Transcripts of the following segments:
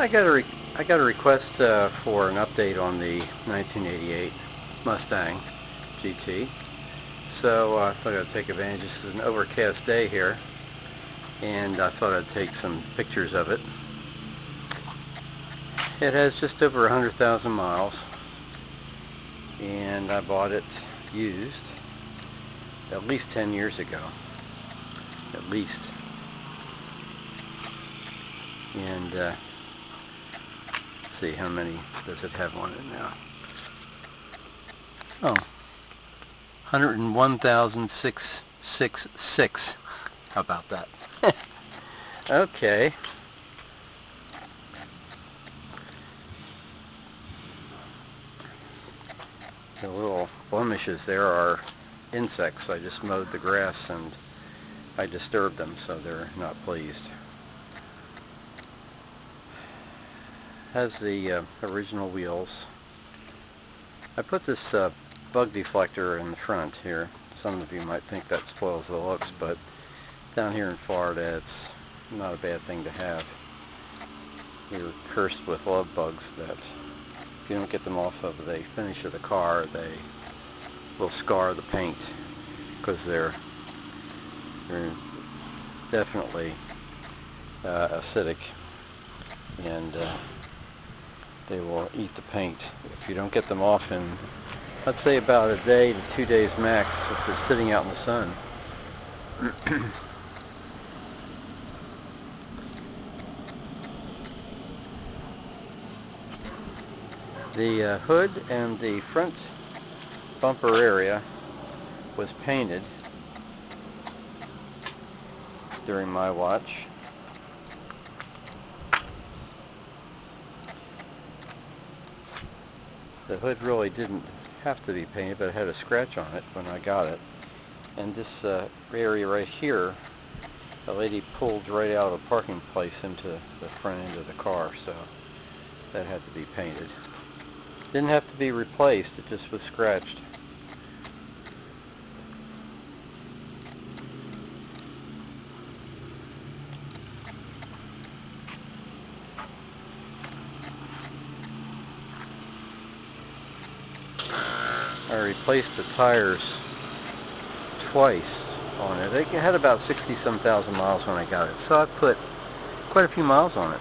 I got a I got a request uh, for an update on the 1988 Mustang GT. So uh, I thought I'd take advantage. This is an overcast day here, and I thought I'd take some pictures of it. It has just over 100,000 miles, and I bought it used at least 10 years ago. At least. And uh, see how many does it have on it now. Oh, 101,666. How about that? okay. The little blemishes there are insects. I just mowed the grass and I disturbed them so they're not pleased. Has the uh, original wheels. I put this uh, bug deflector in the front here. Some of you might think that spoils the looks, but down here in Florida it's not a bad thing to have. You're cursed with love bugs that if you don't get them off of the finish of the car, they will scar the paint because they're, they're definitely uh, acidic and uh, they will eat the paint. If you don't get them off in, let's say about a day to two days max, if they're sitting out in the sun. the uh, hood and the front bumper area was painted during my watch. The hood really didn't have to be painted, but it had a scratch on it when I got it. And this uh, area right here, a lady pulled right out of the parking place into the front end of the car, so that had to be painted. Didn't have to be replaced, it just was scratched. I replaced the tires twice on it. It had about 60 some thousand miles when I got it. So I put quite a few miles on it.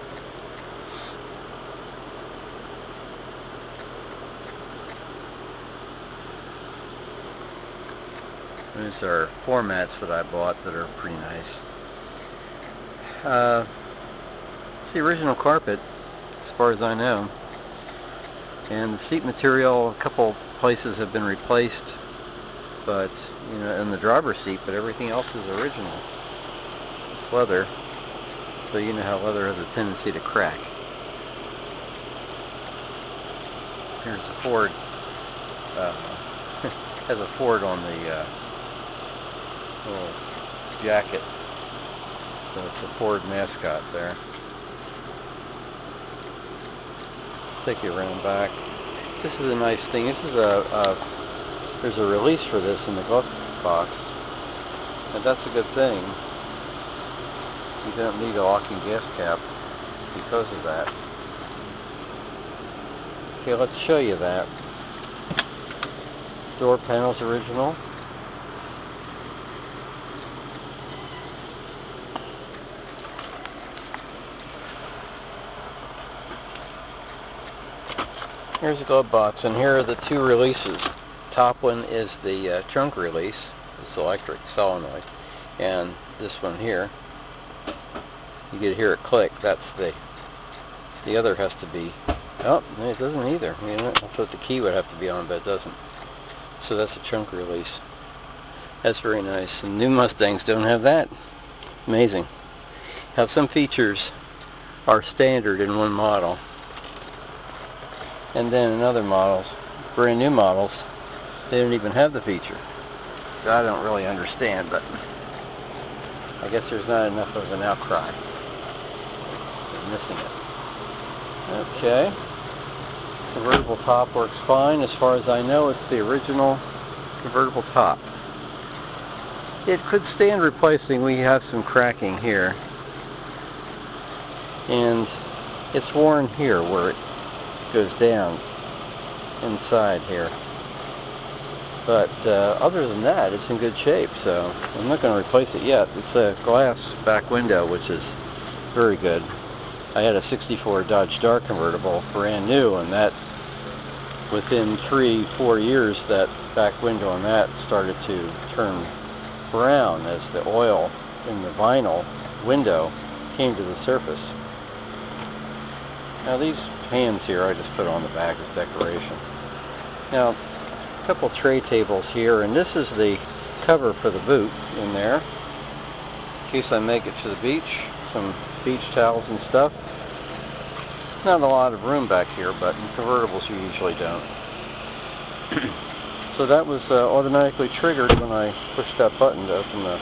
These are floor mats that I bought that are pretty nice. Uh, it's the original carpet, as far as I know. And the seat material, a couple places have been replaced, but you know, in the driver's seat, but everything else is original. It's leather, so you know how leather has a tendency to crack. Here's a Ford. Uh, has a Ford on the uh, little jacket, so it's a Ford mascot there. take you around back. This is a nice thing. This is a, a there's a release for this in the glove box, and that's a good thing. You don't need a locking gas cap because of that. Okay, let's show you that. Door panels original. Here's the glove box, and here are the two releases. Top one is the uh, trunk release. It's electric solenoid, and this one here, you get to hear it click. That's the. The other has to be. Oh, it doesn't either. I, mean, I thought the key would have to be on, but it doesn't. So that's a trunk release. That's very nice. And new Mustangs don't have that. Amazing. How some features are standard in one model and then in other models, brand new models, they don't even have the feature. So I don't really understand, but I guess there's not enough of an outcry. They're missing it. Okay. Convertible top works fine. As far as I know, it's the original convertible top. It could stand replacing. We have some cracking here. And It's worn here where it goes down inside here. But uh, other than that, it's in good shape, so I'm not going to replace it yet. It's a glass back window, which is very good. I had a 64 Dodge Dart convertible, brand new, and that within three, four years, that back window on that started to turn brown as the oil in the vinyl window came to the surface. Now these hands here I just put on the back as decoration. Now a couple tray tables here and this is the cover for the boot in there in case I make it to the beach. Some beach towels and stuff. Not a lot of room back here but in convertibles you usually don't. so that was uh, automatically triggered when I pushed that button to open the,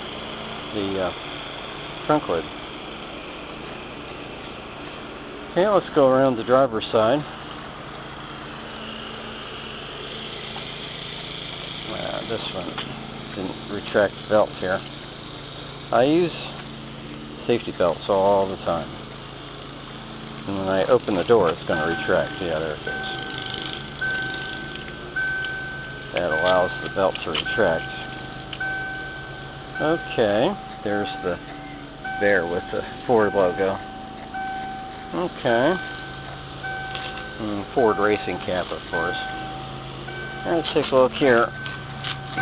the uh, trunk lid. Okay, let's go around the driver's side. Uh, this one didn't retract the belt here. I use safety belts all the time. And when I open the door, it's going to retract. Yeah, there it goes. That allows the belt to retract. Okay, there's the bear with the Ford logo. Okay. And mm, Ford racing cap, of course. Let's take a look here.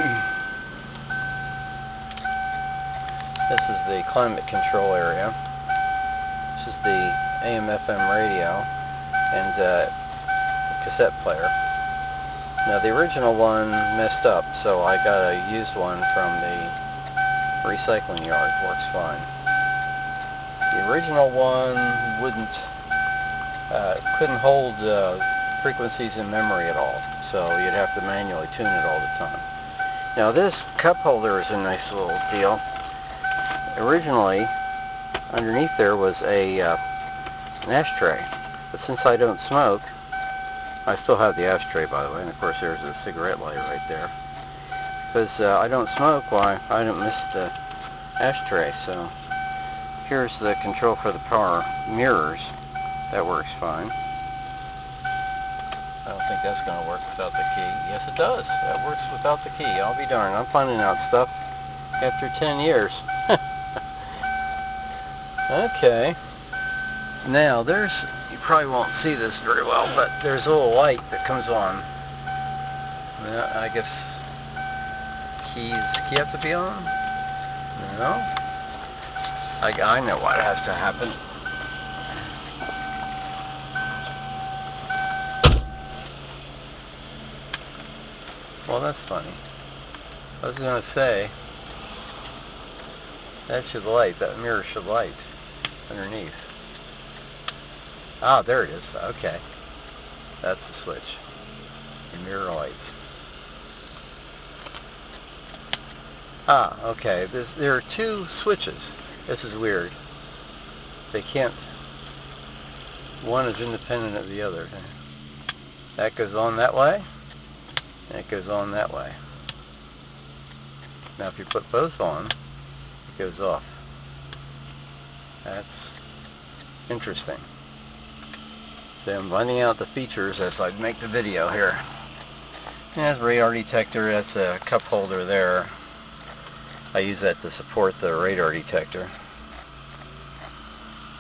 this is the climate control area. This is the AM/FM radio and uh, cassette player. Now the original one messed up, so I got a used one from the recycling yard. Works fine. The original one wouldn't, uh, couldn't hold uh, frequencies in memory at all, so you'd have to manually tune it all the time. Now this cup holder is a nice little deal. Originally, underneath there was a uh, an ashtray, but since I don't smoke, I still have the ashtray by the way, and of course there's a cigarette lighter right there. Because uh, I don't smoke, why I don't miss the ashtray, so Here's the control for the power mirrors. That works fine. I don't think that's going to work without the key. Yes, it does. That works without the key. I'll be darned. I'm finding out stuff after 10 years. okay. Now, there's, you probably won't see this very well, but there's a little light that comes on. I guess keys, key have to be on? No? I, I know what has to happen. Well, that's funny. I was going to say, that should light, that mirror should light underneath. Ah, there it is. Okay. That's the switch. The mirror lights. Ah, okay. There's, there are two switches. This is weird. They can't... One is independent of the other. That goes on that way, and it goes on that way. Now if you put both on, it goes off. That's interesting. So I'm finding out the features as I make the video here. There's radar detector, that's a cup holder there. I use that to support the radar detector.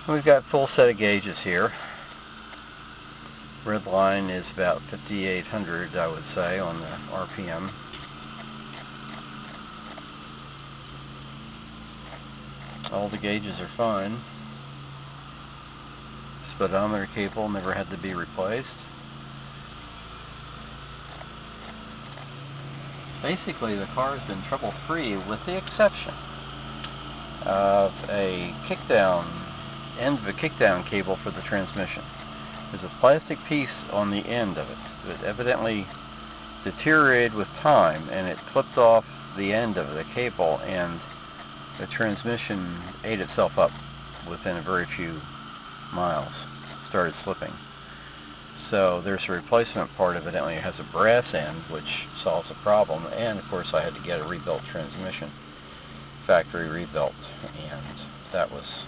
We've got full set of gauges here. Red line is about 5800 I would say on the RPM. All the gauges are fine. Speedometer cable never had to be replaced. basically the car has been trouble free with the exception of a kickdown end of a kickdown cable for the transmission. There's a plastic piece on the end of it that evidently deteriorated with time and it clipped off the end of the cable and the transmission ate itself up within a very few miles. Started slipping. So there's a replacement part evidently it has a brass end which solves the problem and of course I had to get a rebuilt transmission factory rebuilt and that was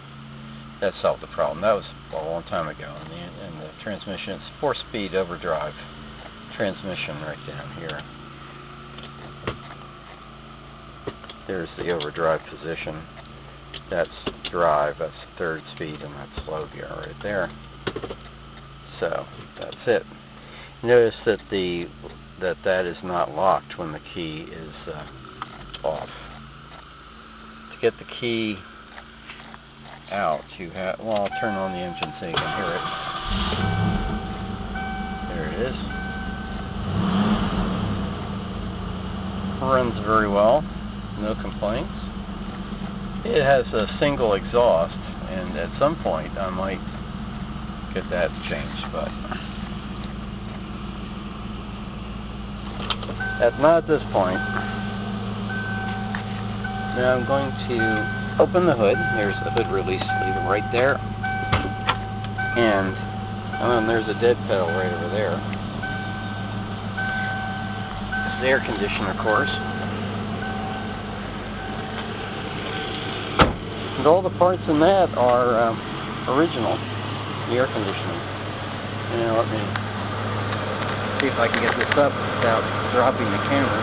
that solved the problem. That was a long time ago. And the, and the transmission, it's four-speed overdrive transmission right down here. There's the overdrive position. That's drive, that's third speed, and that's slow gear right there. So, that's it. Notice that the that that is not locked when the key is uh, off. To get the key out, you have, well, I'll turn on the engine so you can hear it. There it is. Runs very well, no complaints. It has a single exhaust, and at some point I might get that changed, but at not at this point. Now I'm going to open the hood. There's the hood release lever right there. And, oh, there's a dead pedal right over there. Is the air conditioner, of course. And all the parts in that are um, original, the air conditioning. Now let me see if I can get this up without dropping the camera.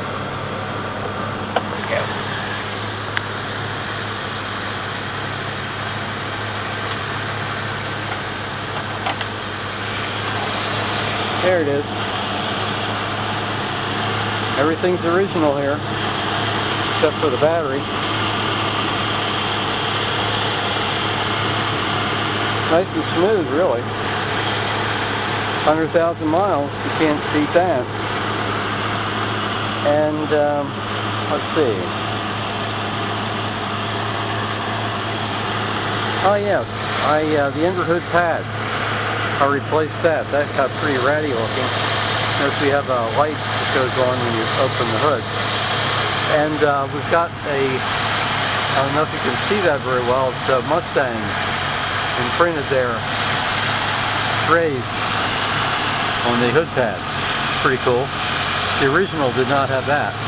Yeah. There it is. Everything's original here, except for the battery. Nice and smooth, really. 100,000 miles, you can't beat that. And, um, let's see. Oh yes, I, uh, the underhood pad. I replaced that. That got pretty ratty looking. Notice we have a light that goes on when you open the hood. And uh, we've got a, I don't know if you can see that very well, it's a Mustang imprinted there. It's raised on the hood pad. Pretty cool. The original did not have that.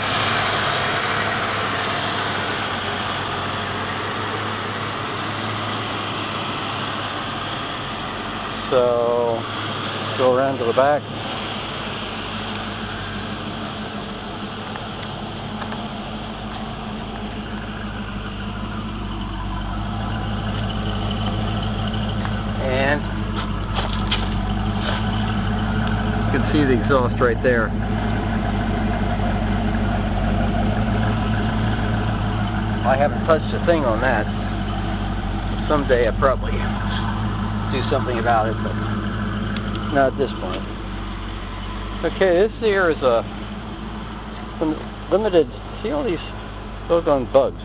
So, go around to the back. And you can see the exhaust right there. I haven't touched a thing on that. Someday I probably do something about it, but not at this point. Okay, this here is a limited, see all these doggone bugs.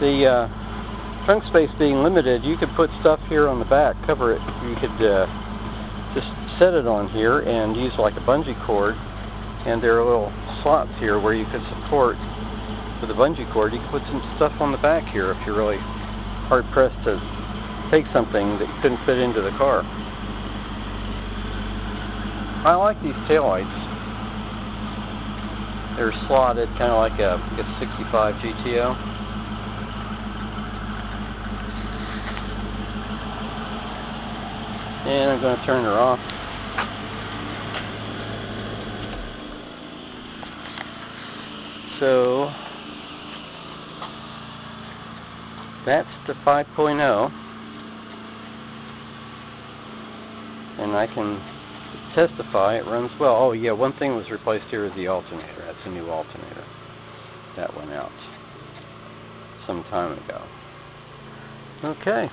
The uh, trunk space being limited, you could put stuff here on the back, cover it. You could uh, just set it on here and use like a bungee cord, and there are little slots here where you could support with a bungee cord. You could put some stuff on the back here if you're really hard pressed to take something that you couldn't fit into the car. I like these taillights. They're slotted, kind of like a, I guess, 65 GTO. And I'm going to turn her off. So, that's the 5.0. and I can testify it runs well. Oh yeah, one thing was replaced here is the alternator. That's a new alternator. That went out some time ago. Okay.